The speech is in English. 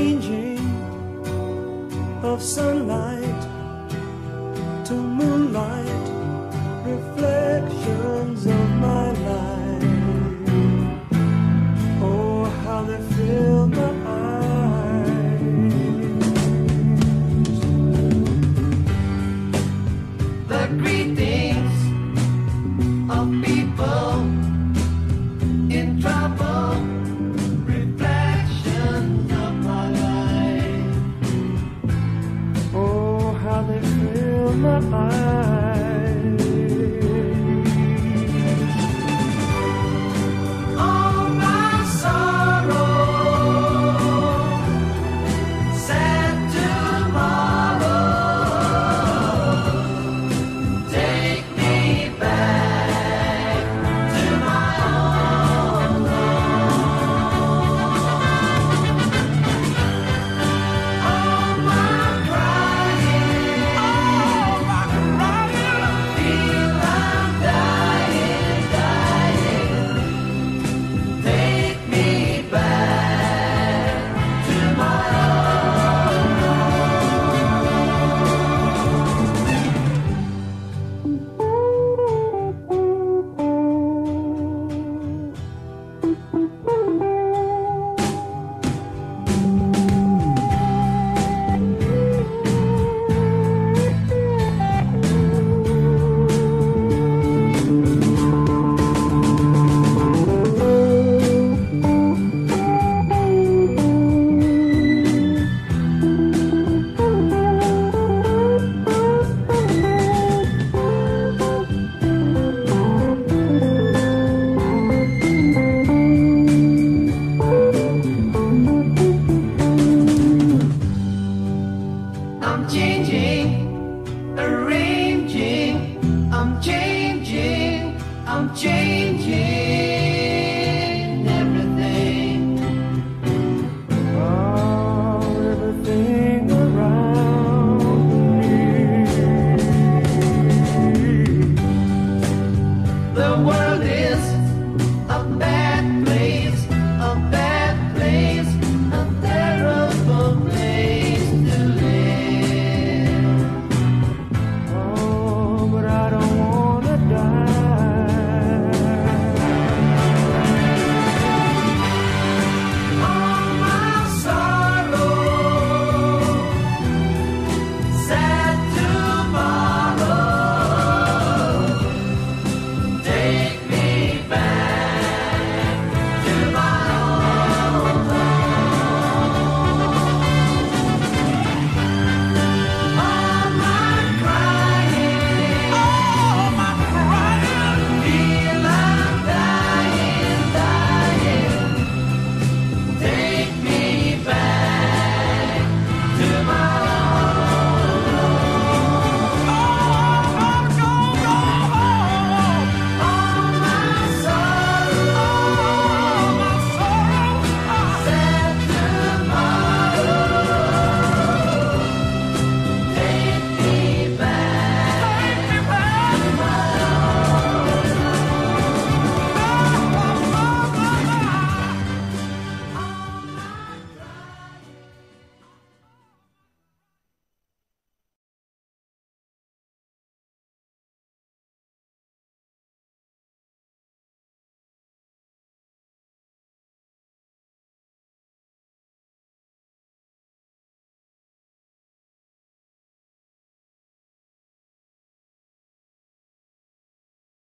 changing of sunlight to moonlight. My eyes. I'm changing.